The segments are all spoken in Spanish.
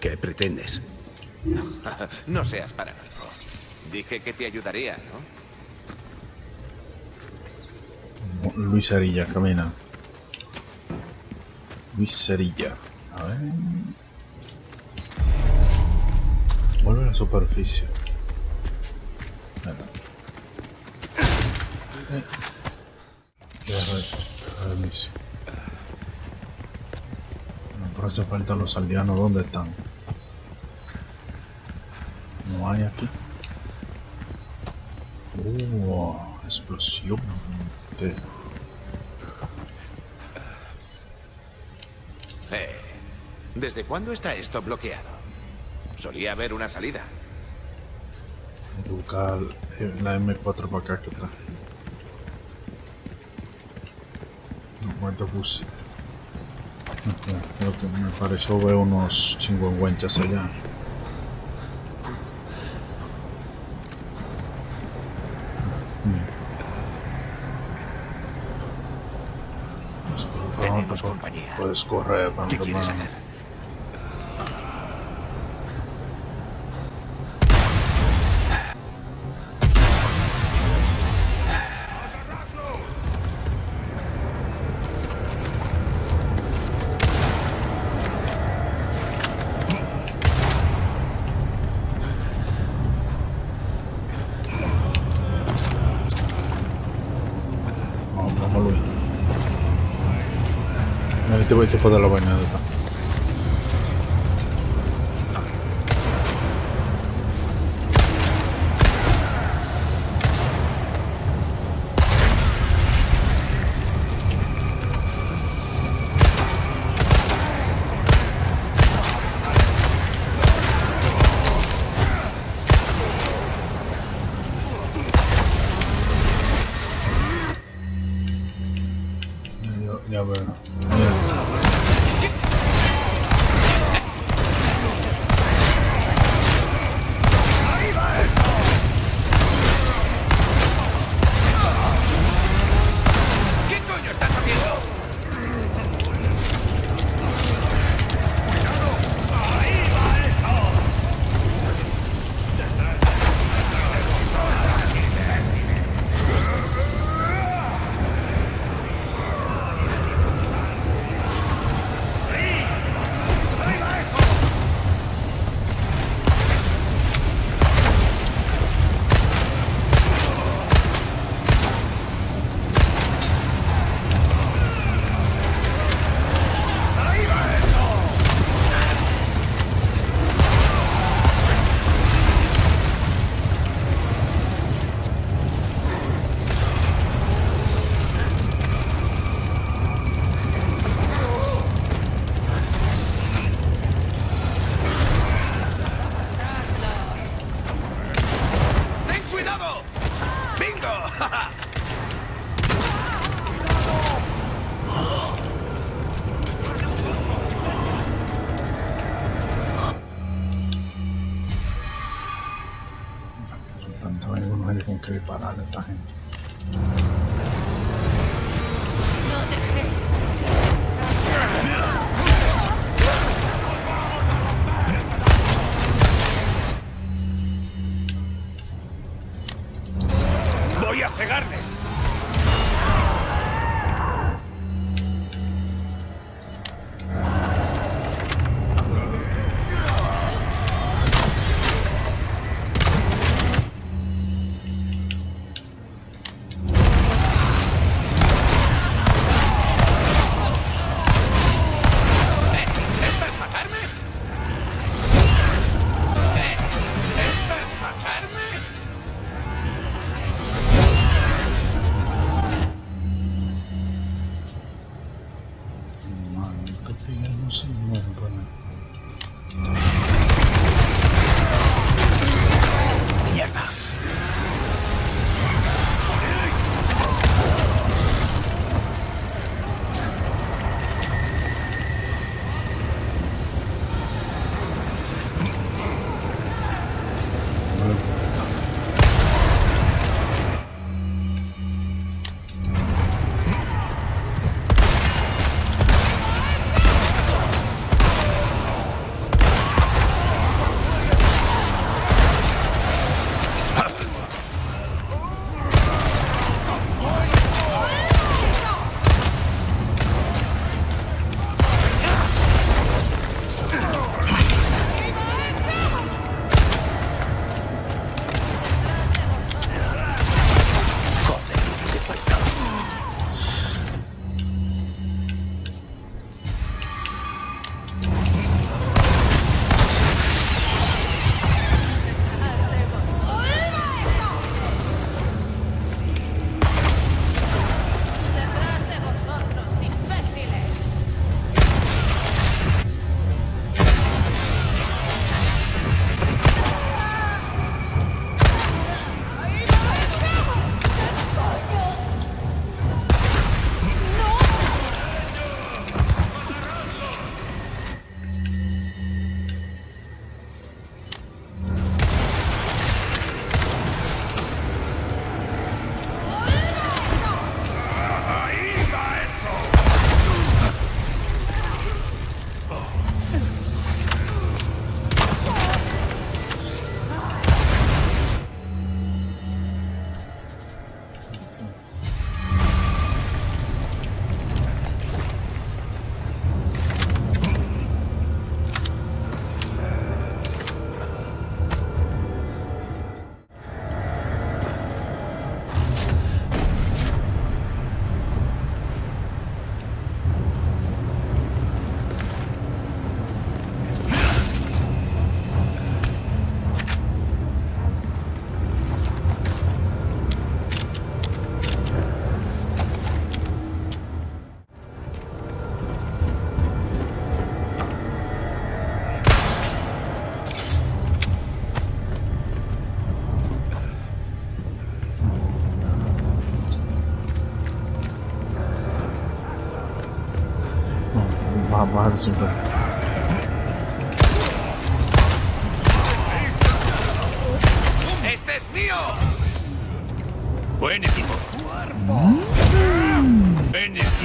¿Qué pretendes? no seas paranoico. Dije que te ayudaría, ¿no? Luis Cerilla, camina. Luis Cerilla. A ver. Vuelve a la superficie. Bueno. Eh. No, hace falta los aldeanos. ¿Dónde están? No hay aquí. Uh, explosión. Eh, ¿Desde cuándo está esto bloqueado? Solía haber una salida. Buscar la M4 para acá que está. No, cuánto puse. Creo que me pareció ver unos chingüengüenchas allá. Tenemos compañía. Puedes correr, ¿Qué quieres hacer? Vamos, vamos, Luis. Mira, te voy a para la vaina de que no hay ağzı için koy. Buen equipo. Buen equipo.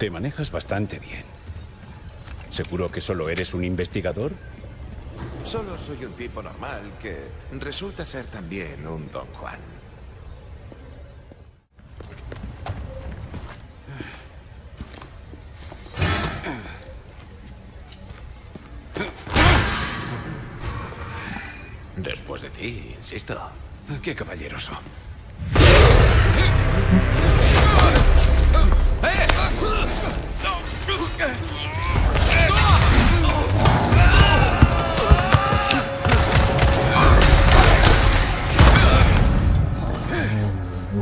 Te manejas bastante bien. ¿Seguro que solo eres un investigador? Solo soy un tipo normal que resulta ser también un Don Juan. Después de ti, insisto. Qué caballeroso.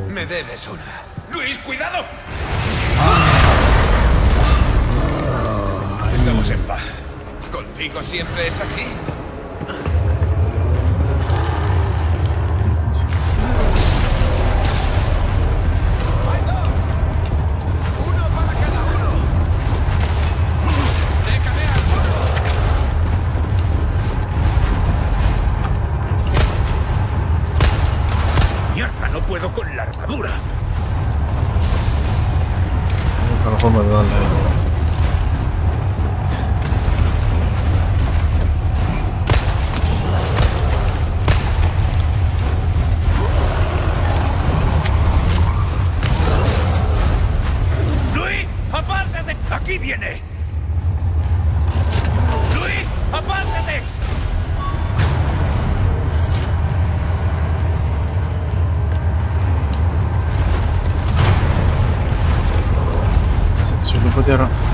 Me debes una. ¡Luis, cuidado! Estamos en paz. ¿Contigo siempre es así? Soy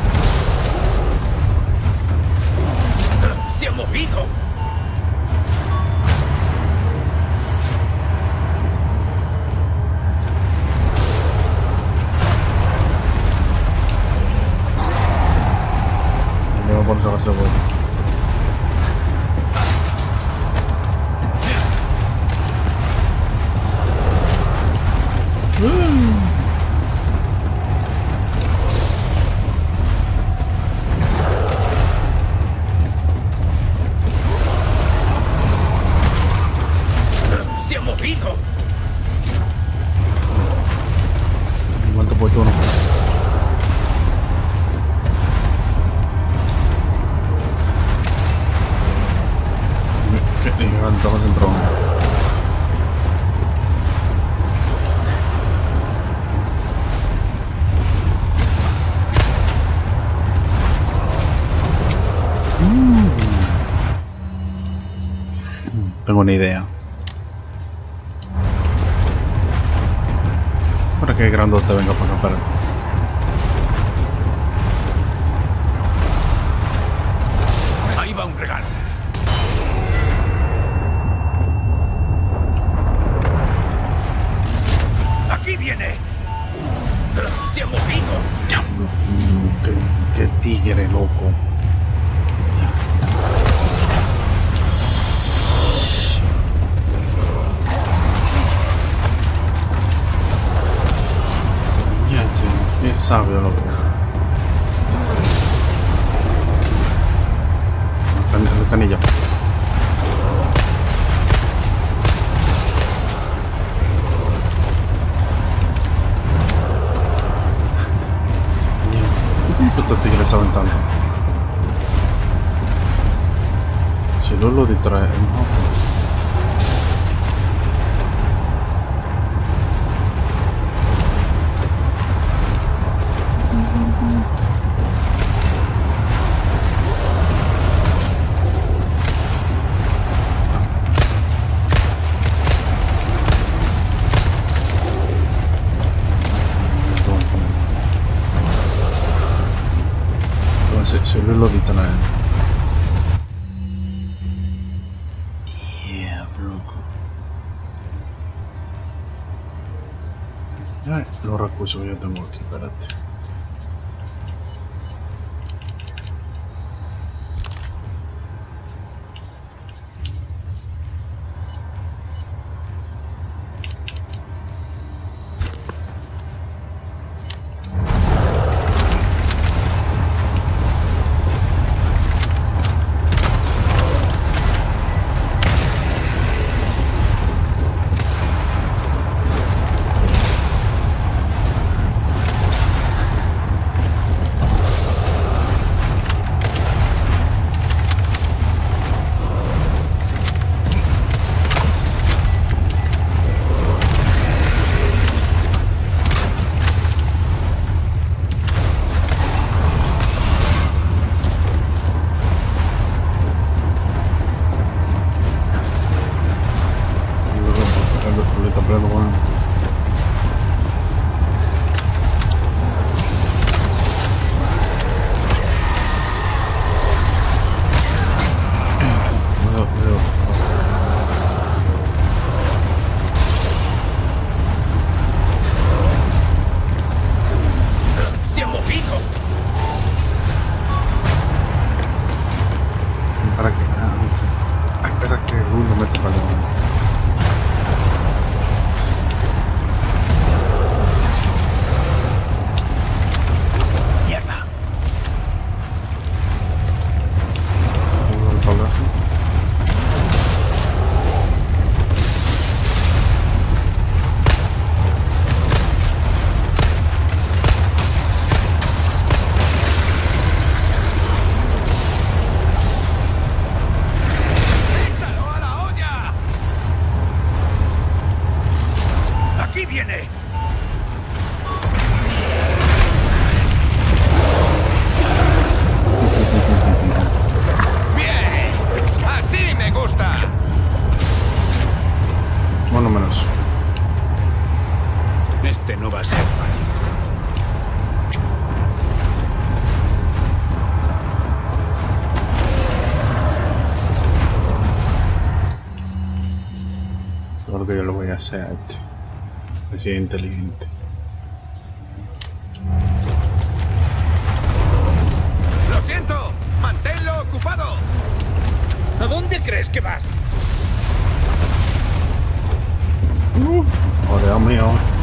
Tengo una idea. Para que grandote venga para acá, espérate. Sabio, loco. Can- la canilla. Ya, ¿Cómo estos tigres saben tanto? si no lo distraemos. Que yo tengo aquí, espérate. Para que. Ah, espera que uno mete para ¡Aquí viene! ¡Bien! ¡Así me gusta! Bueno, menos. Este no va a ser fácil. Que yo lo voy a hacer a este. Así de inteligente. ¡Lo siento! ¡Manténlo ocupado! ¿A dónde crees que vas? Oh, Dios mío.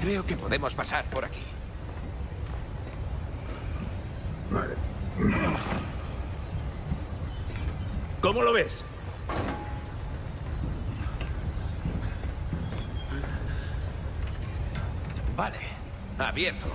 Creo que podemos pasar por aquí. Vale. ¿Cómo lo ves? Vale. Abierto.